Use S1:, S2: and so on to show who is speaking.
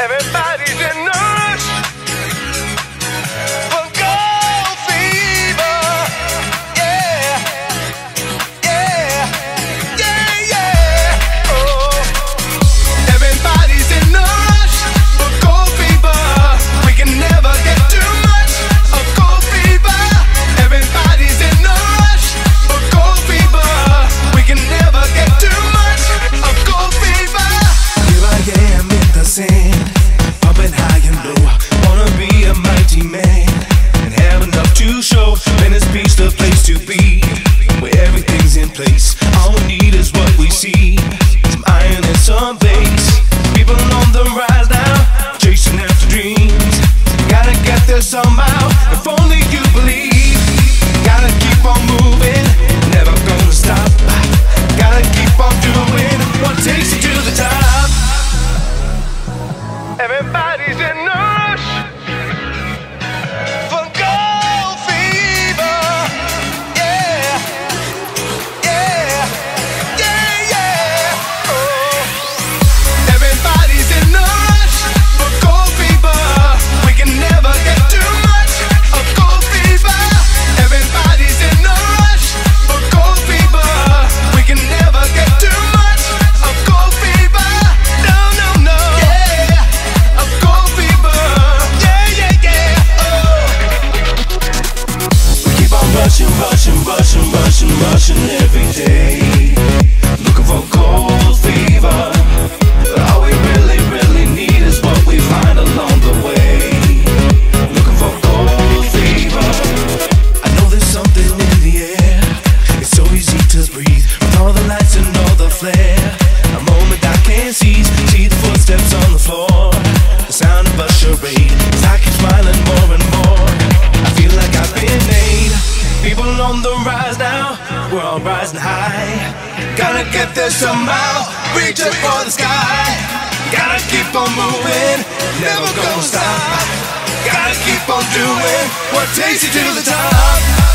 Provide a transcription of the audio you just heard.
S1: Everybody's in
S2: love. all we need is what we see. Some iron and some bass. People on the rise now, chasing after dreams. Gotta get there somehow. Mushing every day. rising high. Gonna get there somehow, up for the sky. Gotta keep on moving, never gonna stop. Gotta keep on
S1: doing
S2: what takes you to the top.